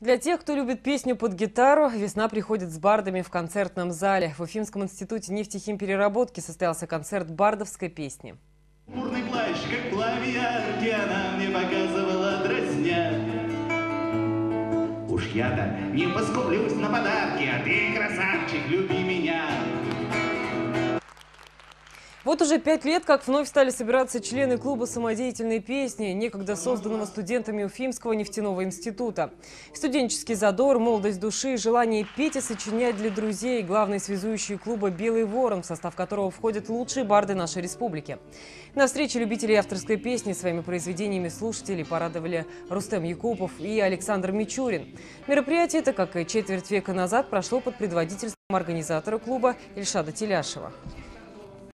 Для тех, кто любит песню под гитару, весна приходит с бардами в концертном зале. В Уфимском институте нефтехимпереработки состоялся концерт бардовской песни. Бурный плащ, как пламя океана, мне показывала дразня. Уж я-то не поскуплюсь на Вот уже пять лет, как вновь стали собираться члены клуба самодеятельной песни, некогда созданного студентами Уфимского нефтяного института. Студенческий задор, молодость души, желание петь и сочинять для друзей – главный связующий клуба «Белый ворон», в состав которого входят лучшие барды нашей республики. На встрече любителей авторской песни своими произведениями слушателей порадовали Рустем Якупов и Александр Мичурин. Мероприятие это, как и четверть века назад, прошло под предводительством организатора клуба Ильшада Теляшева.